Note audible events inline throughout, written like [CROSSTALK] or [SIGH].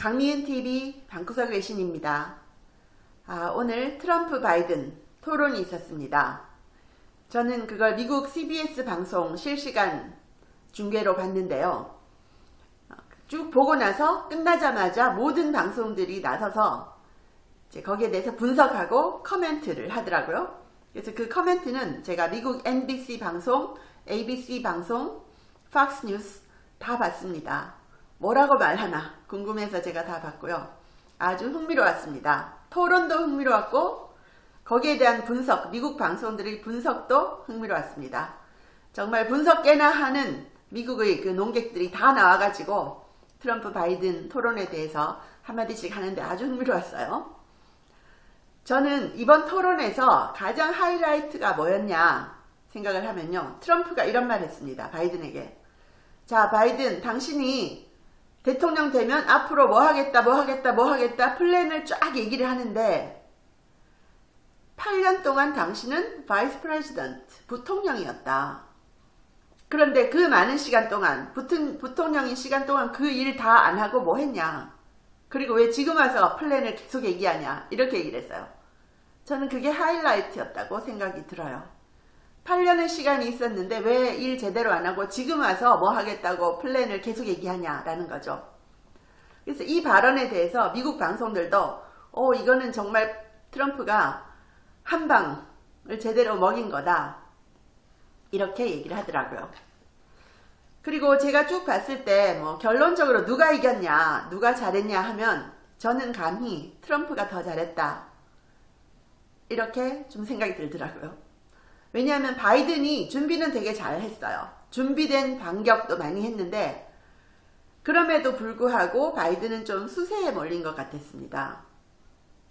안녕하세요. 강미은 TV 방구석 외신입니다. 아, 오늘 트럼프 바이든 토론이 있었습니다. 저는 그걸 미국 CBS 방송 실시간 중계로 봤는데요. 쭉 보고 나서 끝나자마자 모든 방송들이 나서서 거기에 대해서 분석하고 커멘트를 하더라고요. 그래서 그 커멘트는 제가 미국 NBC 방송, ABC 방송, 팍스 뉴스 다 봤습니다. 뭐라고 말하나 궁금해서 제가 다 봤고요. 아주 흥미로웠습니다. 토론도 흥미로웠고 거기에 대한 분석, 미국 방송들의 분석도 흥미로웠습니다. 정말 분석 깨나 하는 미국의 그 농객들이 다 나와가지고 트럼프 바이든 토론에 대해서 한마디씩 하는데 아주 흥미로웠어요. 저는 이번 토론에서 가장 하이라이트가 뭐였냐 생각을 하면요. 트럼프가 이런 말 했습니다. 바이든에게. 자, 바이든, 당신이 대통령 되면 앞으로 뭐 하겠다, 뭐 하겠다, 뭐 하겠다 플랜을 쫙 얘기를 하는데 8년 동안 당신은 vice president, 부통령이었다. 그런데 그 많은 시간 동안, 부통, 부통령인 시간 동안 그 일 다 안 하고 뭐 했냐? 그리고 왜 지금 와서 플랜을 계속 얘기하냐? 이렇게 얘기를 했어요. 저는 그게 하이라이트였다고 생각이 들어요. 8년의 시간이 있었는데 왜 일 제대로 안 하고 지금 와서 뭐 하겠다고 플랜을 계속 얘기하냐라는 거죠. 그래서 이 발언에 대해서 미국 방송들도 어 이거는 정말 트럼프가 한 방을 제대로 먹인 거다. 이렇게 얘기를 하더라고요. 그리고 제가 쭉 봤을 때 뭐 결론적으로 누가 이겼냐, 누가 잘했냐 하면 저는 감히 트럼프가 더 잘했다. 이렇게 좀 생각이 들더라고요. 왜냐하면 바이든이 준비는 되게 잘 했어요. 준비된 반격도 많이 했는데 그럼에도 불구하고 바이든은 좀 수세에 몰린 것 같았습니다.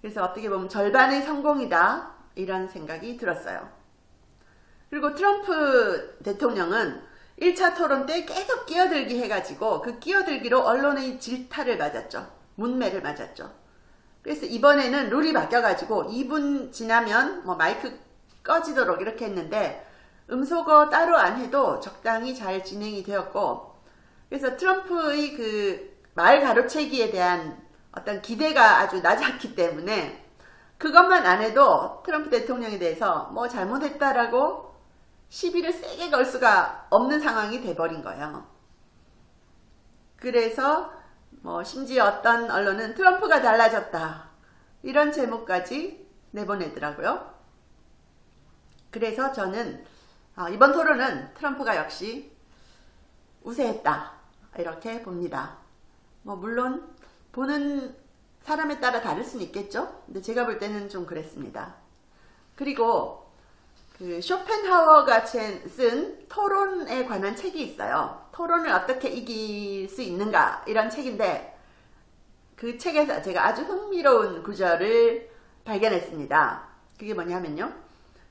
그래서 어떻게 보면 절반의 성공이다 이런 생각이 들었어요. 그리고 트럼프 대통령은 1차 토론 때 계속 끼어들기 해가지고 그 끼어들기로 언론의 질타를 맞았죠. 문매를 맞았죠. 그래서 이번에는 룰이 바뀌어가지고 2분 지나면 뭐 마이크 꺼지도록 이렇게 했는데 음소거 따로 안 해도 적당히 잘 진행이 되었고 그래서 트럼프의 그 말 가로채기에 대한 어떤 기대가 아주 낮았기 때문에 그것만 안 해도 트럼프 대통령에 대해서 뭐 잘못했다라고 시비를 세게 걸 수가 없는 상황이 돼버린 거예요. 그래서 뭐 심지어 어떤 언론은 트럼프가 달라졌다 이런 제목까지 내보내더라고요. 그래서 저는 어, 이번 토론은 트럼프가 역시 우세했다 이렇게 봅니다. 뭐 물론 보는 사람에 따라 다를 수는 있겠죠. 근데 제가 볼 때는 좀 그랬습니다. 그리고 그 쇼펜하워가 쓴 토론에 관한 책이 있어요. 토론을 어떻게 이길 수 있는가 이런 책인데 그 책에서 제가 아주 흥미로운 구절을 발견했습니다. 그게 뭐냐면요.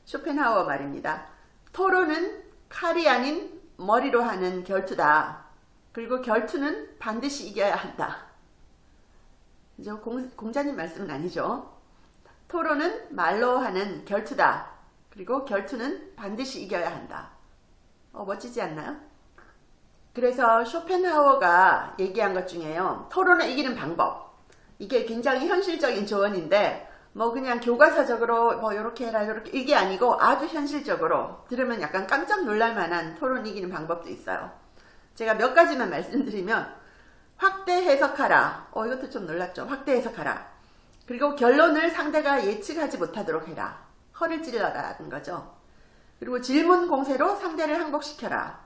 쇼펜하워 말입니다. 토론은 칼이 아닌 머리로 하는 결투다. 그리고 결투는 반드시 이겨야 한다. 그죠? 공, 공자님 말씀은 아니죠. 토론은 말로 하는 결투다. 그리고 결투는 반드시 이겨야 한다. 어, 멋지지 않나요? 그래서 쇼펜하워가 얘기한 것 중에요. 토론을 이기는 방법. 이게 굉장히 현실적인 조언인데 뭐 그냥 교과서적으로 뭐 이렇게 해라 이렇게 이게 아니고 아주 현실적으로 들으면 약간 깜짝 놀랄 만한 토론 이기는 방법도 있어요. 제가 몇 가지만 [LAUGHS] 말씀드리면 확대 해석하라. 어 이것도 좀 놀랐죠. 확대 해석하라. 그리고 결론을 상대가 예측하지 못하도록 해라. 허를 찔러라는 거죠. 그리고 질문 공세로 상대를 항복시켜라.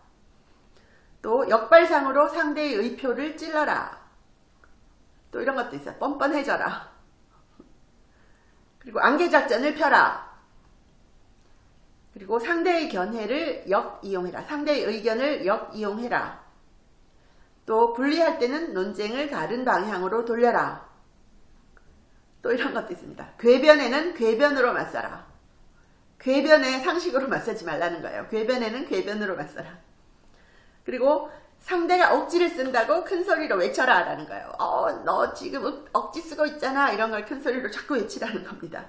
또 역발상으로 상대의 의표를 찔러라. 또 이런 것도 있어요. 뻔뻔해져라. 그리고 안개작전을 펴라. 그리고 상대의 견해를 역이용해라. 상대의 의견을 역이용해라. 또 분리할 때는 논쟁을 다른 방향으로 돌려라. 또 이런 것도 있습니다. 궤변에는 궤변으로 맞서라. 궤변에 상식으로 맞서지 말라는 거예요. 궤변에는 궤변으로 맞서라. 그리고 상대가 억지를 쓴다고 큰 소리로 외쳐라 라는 거예요. 어, 너 지금 억지 쓰고 있잖아. 이런 걸 큰 소리로 자꾸 외치라는 겁니다.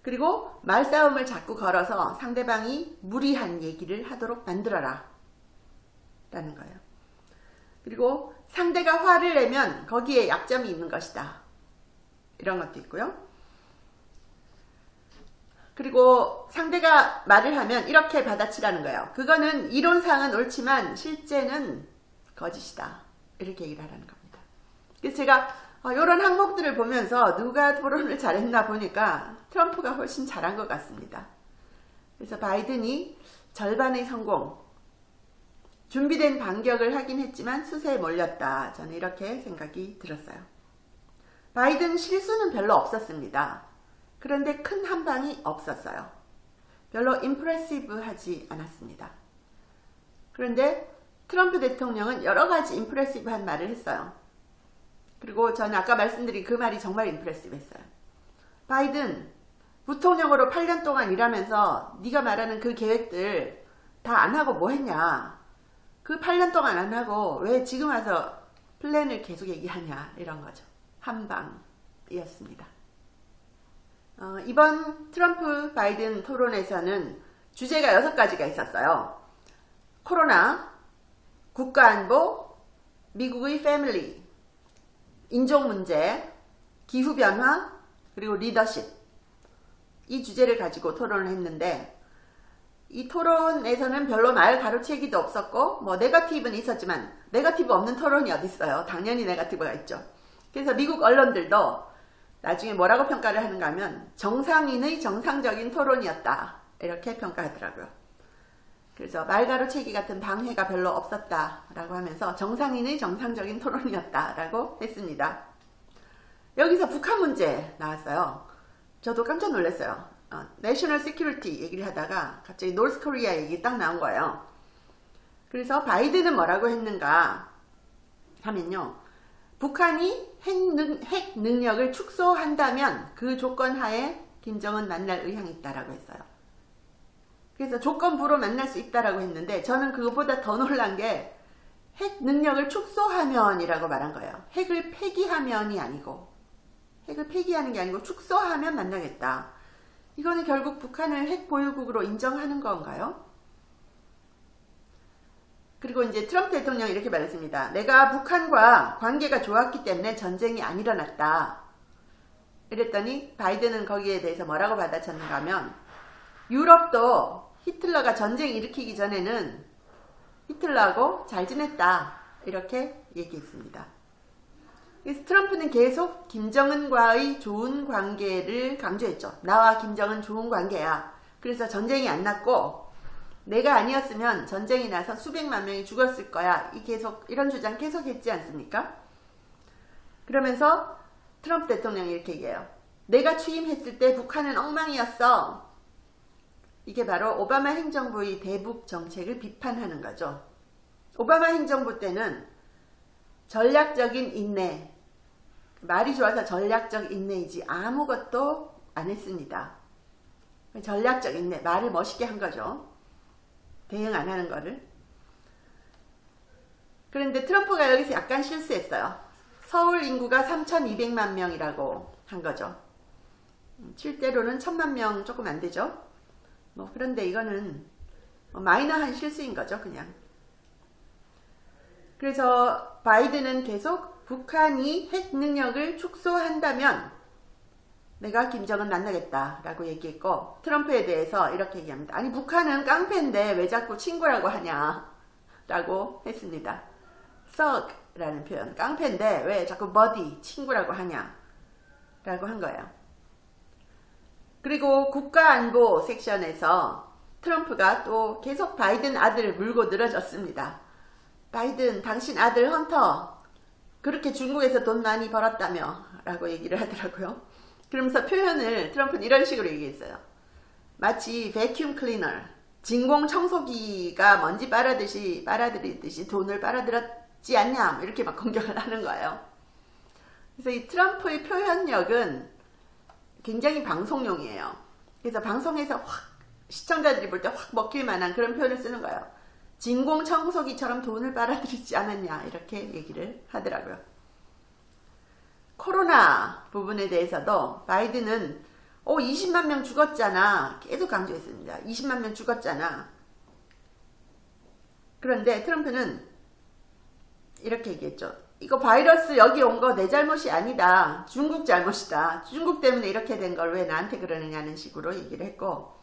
그리고 말싸움을 자꾸 걸어서 상대방이 무리한 얘기를 하도록 만들어라. 라는 거예요. 그리고 상대가 화를 내면 거기에 약점이 있는 것이다. 이런 것도 있고요. 그리고 상대가 말을 하면 이렇게 받아치라는 거예요. 그거는 이론상은 옳지만 실제는 거짓이다. 이렇게 얘기를 하라는 겁니다. 그래서 제가 이런 어, 항목들을 보면서 누가 토론을 잘했나 보니까 트럼프가 훨씬 잘한 것 같습니다. 그래서 바이든이 절반의 성공, 준비된 반격을 하긴 했지만 수세에 몰렸다. 저는 이렇게 생각이 들었어요. 바이든 실수는 별로 없었습니다. 그런데 큰 한방이 없었어요. 별로 임프레시브하지 않았습니다. 그런데 트럼프 대통령은 여러 가지 임프레시브한 말을 했어요. 그리고 저는 아까 말씀드린 그 말이 정말 임프레시브했어요. 바이든 부통령으로 8년 동안 일하면서 네가 말하는 그 계획들 다 안 하고 뭐 했냐. 그 8년 동안 안 하고 왜 지금 와서 플랜을 계속 얘기하냐 이런 거죠. 한방이었습니다. 어, 이번 트럼프 바이든 토론에서는 주제가 6가지가 있었어요. 코로나, 국가안보, 미국의 family, 인종문제, 기후변화, 그리고 리더십 이 주제를 가지고 토론을 했는데 이 토론에서는 별로 말 가로채기도 없었고 뭐 네거티브는 있었지만 네거티브 없는 토론이 어디 있어요. 당연히 네거티브가 있죠. 그래서 미국 언론들도 나중에 뭐라고 평가를 하는가 하면 정상인의 정상적인 토론이었다. 이렇게 평가하더라고요. 그래서 말 가로채기 같은 방해가 별로 없었다라고 하면서 정상인의 정상적인 토론이었다라고 했습니다. 여기서 북한 문제 나왔어요. 저도 깜짝 놀랐어요. 어, national security 얘기를 하다가 갑자기 North Korea 얘기 딱 나온 거예요. 그래서 바이든은 뭐라고 했는가 하면요. 북한이 핵, 능, 핵 능력을 축소한다면 그 조건 하에 김정은 만날 의향이 있다라고 했어요. 그래서 조건부로 만날 수 있다라고 했는데 저는 그것보다 더 놀란 게 핵 능력을 축소하면이라고 말한 거예요. 핵을 폐기하면이 아니고 핵을 폐기하는 게 아니고 축소하면 만나겠다. 이거는 결국 북한을 핵 보유국으로 인정하는 건가요? 그리고 이제 트럼프 대통령이 이렇게 말했습니다. 내가 북한과 관계가 좋았기 때문에 전쟁이 안 일어났다. 이랬더니 바이든은 거기에 대해서 뭐라고 받아쳤는가 하면 유럽도 히틀러가 전쟁 일으키기 전에는 히틀러하고 잘 지냈다. 이렇게 얘기했습니다. 트럼프는 계속 김정은과의 좋은 관계를 강조했죠. 나와 김정은 좋은 관계야. 그래서 전쟁이 안 났고 내가 아니었으면 전쟁이 나서 수백만 명이 죽었을 거야. 이 계속 이런 주장 계속 했지 않습니까? 그러면서 트럼프 대통령이 이렇게 얘기해요. 내가 취임했을 때 북한은 엉망이었어. 이게 바로 오바마 행정부의 대북 정책을 비판하는 거죠. 오바마 행정부 때는 전략적인 인내, 말이 좋아서 전략적 인내이지 아무것도 안 했습니다. 전략적 인내, 말을 멋있게 한 거죠. 대응 안 하는 거를. 그런데 트럼프가 여기서 약간 실수했어요. 서울 인구가 3,200만 명이라고 한 거죠. 실제로는 1,000만 명 조금 안 되죠. 뭐 그런데 이거는 뭐 마이너한 실수인 거죠, 그냥. 그래서 바이든은 계속 북한이 핵 능력을 축소한다면 내가 김정은 만나겠다 라고 얘기했고 트럼프에 대해서 이렇게 얘기합니다. 아니 북한은 깡패인데 왜 자꾸 친구라고 하냐 라고 했습니다. thug 라는 표현 깡패인데 왜 자꾸 buddy 친구라고 하냐 라고 한 거예요. 그리고 국가안보 섹션에서 트럼프가 또 계속 바이든 아들을 물고 늘어졌습니다. 바이든 당신 아들 헌터 그렇게 중국에서 돈 많이 벌었다며 라고 얘기를 하더라고요. 그러면서 표현을 트럼프는 이런 식으로 얘기했어요. 마치 베큐um 클리너, 진공 청소기가 먼지 빨아듯이 빨아들이듯이 돈을 빨아들였지 않냐 뭐 이렇게 막 공격을 하는 거예요. 그래서 이 트럼프의 표현력은 굉장히 방송용이에요. 그래서 방송에서 확 시청자들이 볼 때 확 먹힐 만한 그런 표현을 쓰는 거예요. 진공 청소기처럼 돈을 빨아들이지 않았냐 이렇게 얘기를 하더라고요. 코로나 부분에 대해서도 바이든은 오 20만 명 죽었잖아 계속 강조했습니다. 20만 명 죽었잖아. 그런데 트럼프는 이렇게 얘기했죠. 이거 바이러스 여기 온 거 내 잘못이 아니다. 중국 잘못이다. 중국 때문에 이렇게 된 걸 왜 나한테 그러느냐는 식으로 얘기를 했고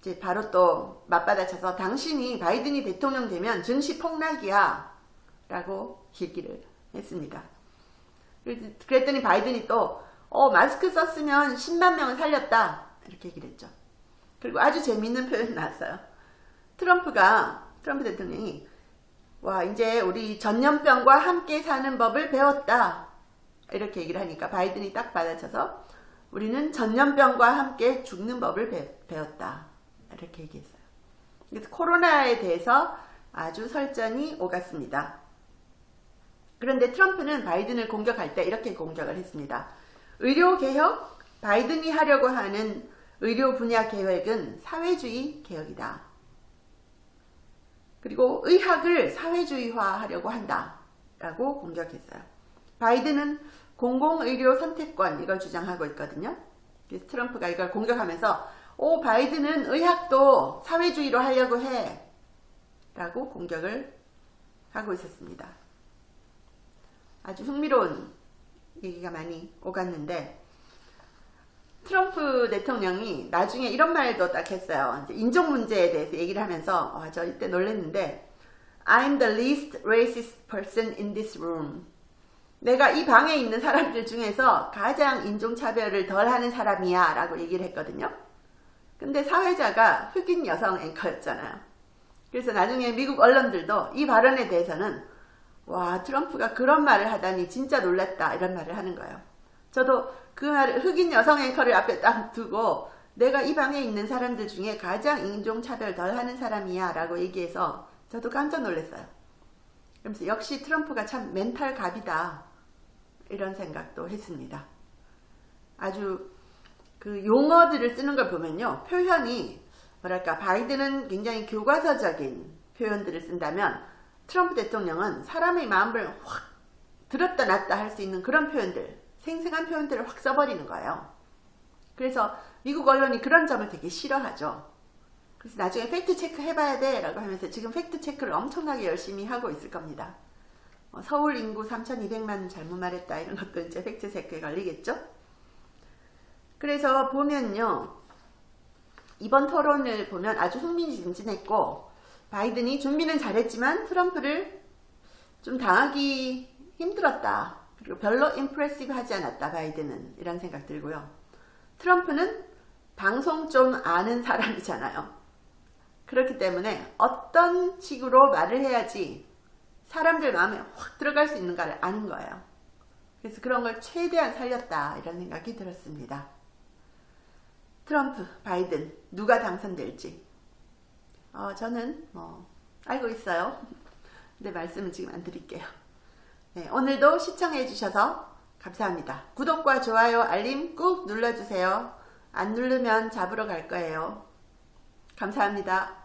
이제 바로 또 맞받아쳐서 당신이 바이든이 대통령 되면 증시 폭락이야 라고 얘기를 했습니다. 그랬더니 바이든이 또 어, 마스크 썼으면 10만 명을 살렸다 이렇게 얘기를 했죠. 그리고 아주 재밌는 표현이 나왔어요. 트럼프가 트럼프 대통령이 와 이제 우리 전염병과 함께 사는 법을 배웠다 이렇게 얘기를 하니까 바이든이 딱 받아쳐서 우리는 전염병과 함께 죽는 법을 배, 배웠다 이렇게 얘기했어요. 그래서 코로나에 대해서 아주 설전이 오갔습니다. 그런데 트럼프는 바이든을 공격할 때 이렇게 공격을 했습니다. 의료개혁? 바이든이 하려고 하는 의료 분야 계획은 사회주의 개혁이다. 그리고 의학을 사회주의화 하려고 한다. 라고 공격했어요. 바이든은 공공의료 선택권 이걸 주장하고 있거든요. 그래서 트럼프가 이걸 공격하면서 오 바이든은 의학도 사회주의로 하려고 해 라고 공격을 하고 있었습니다. 아주 흥미로운 얘기가 많이 오갔는데 트럼프 대통령이 나중에 이런 말도 딱 했어요. 인종 문제에 대해서 얘기를 하면서 와, 저 이때 놀랐는데 I'm the least racist person in this room. 내가 이 방에 있는 사람들 중에서 가장 인종차별을 덜 하는 사람이야 라고 얘기를 했거든요. 근데 사회자가 흑인 여성 앵커였잖아요. 그래서 나중에 미국 언론들도 이 발언에 대해서는 와 트럼프가 그런 말을 하다니 진짜 놀랐다 이런 말을 하는 거예요. 저도 그 말을 흑인 여성 앵커를 앞에 딱 두고 내가 이 방에 있는 사람들 중에 가장 인종차별 덜 하는 사람이야 라고 얘기해서 저도 깜짝 놀랐어요. 그러면서 역시 트럼프가 참 멘탈 갑이다 이런 생각도 했습니다. 아주 그 용어들을 쓰는 걸 보면요. 표현이 뭐랄까 바이든은 굉장히 교과서적인 표현들을 쓴다면 트럼프 대통령은 사람의 마음을 확 들었다 놨다 할 수 있는 그런 표현들 생생한 표현들을 확 써버리는 거예요. 그래서 미국 언론이 그런 점을 되게 싫어하죠. 그래서 나중에 팩트 체크 해봐야 돼 라고 하면서 지금 팩트 체크를 엄청나게 열심히 하고 있을 겁니다. 어, 서울 인구 3,200만 잘못 말했다 이런 것도 이제 팩트 체크에 걸리겠죠? 그래서 보면요. 이번 토론을 보면 아주 흥미진진했고 바이든이 준비는 잘했지만 트럼프를 좀 당하기 힘들었다. 그리고 별로 impressive 하지 않았다 바이든은 이런 생각 들고요. 트럼프는 방송 좀 아는 사람이잖아요. 그렇기 때문에 어떤 식으로 말을 해야지 사람들 마음에 확 들어갈 수 있는가를 아는 거예요. 그래서 그런 걸 최대한 살렸다 이런 생각이 들었습니다. 트럼프, 바이든 누가 당선될지 어, 저는 뭐 알고 있어요. 근데 말씀은 지금 안 드릴게요. 네, 오늘도 시청해 주셔서 감사합니다. 구독과 좋아요, 알림 꾹 눌러주세요. 안 누르면 잡으러 갈 거예요. 감사합니다.